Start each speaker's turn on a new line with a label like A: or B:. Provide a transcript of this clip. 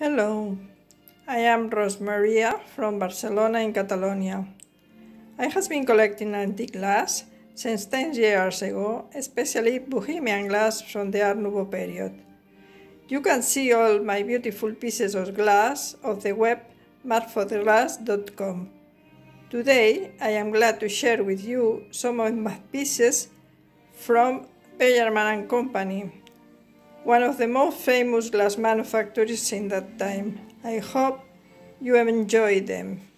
A: Hello, I am Rosmaria from Barcelona in Catalonia. I have been collecting antique glass since 10 years ago, especially Bohemian glass from the Art Nouveau period. You can see all my beautiful pieces of glass on the web markfortheglass.com. Today I am glad to share with you some of my pieces from and Company one of the most famous glass manufacturers in that time. I hope you have enjoyed them.